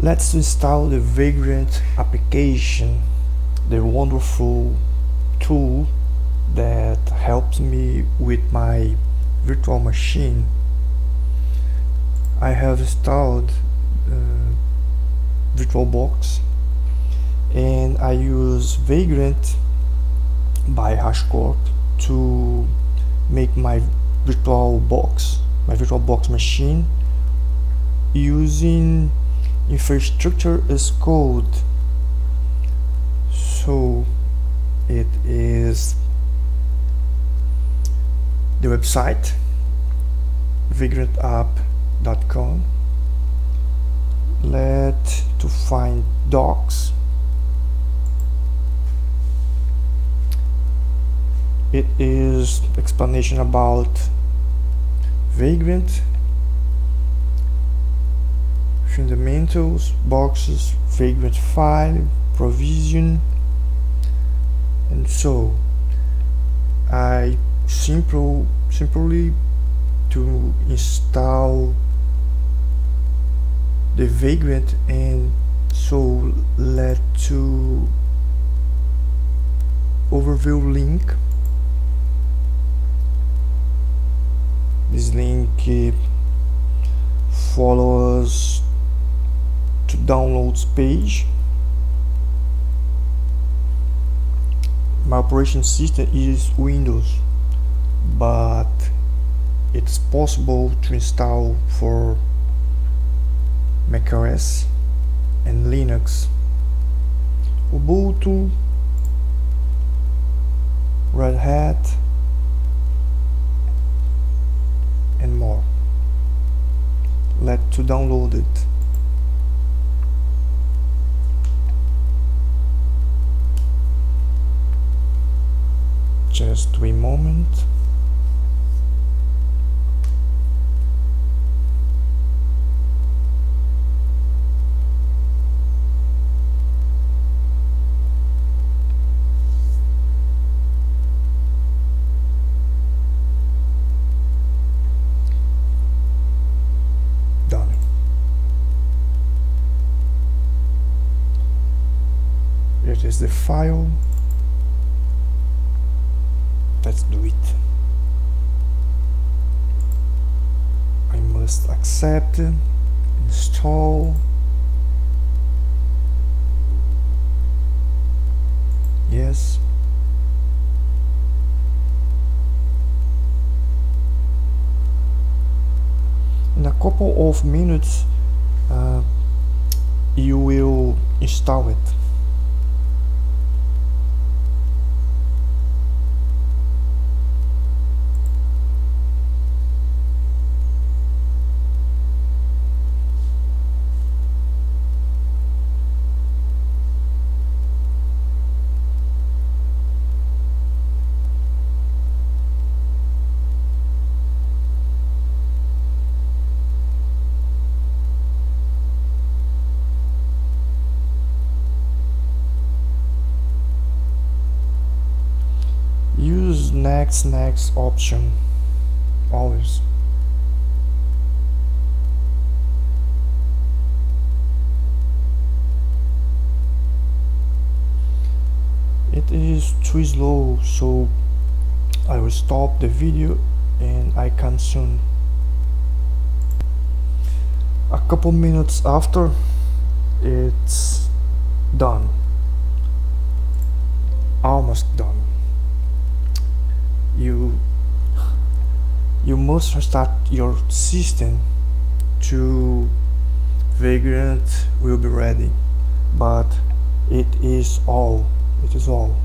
let's install the Vagrant application the wonderful tool that helps me with my virtual machine. I have installed uh, VirtualBox and I use Vagrant by HashiCorp to make my VirtualBox, my VirtualBox machine using infrastructure is code. So it is the website vagrantup.com let to find docs it is explanation about vagrant fundamentals boxes vagrant file provision and so. I simple simply to install the vagrant and so let to overview link this link follows to downloads page. My operation system is Windows but it's possible to install for macOS and Linux. Ubuntu Red Hat and more. Let to download it just a moment done. It is the file let's do it. I must accept install. Yes. In a couple of minutes uh, you will install it use next next option. Always. It is too slow so I will stop the video and I can soon. A couple minutes after it's done. Almost done you you must restart your system to Vagrant will be ready but it is all it is all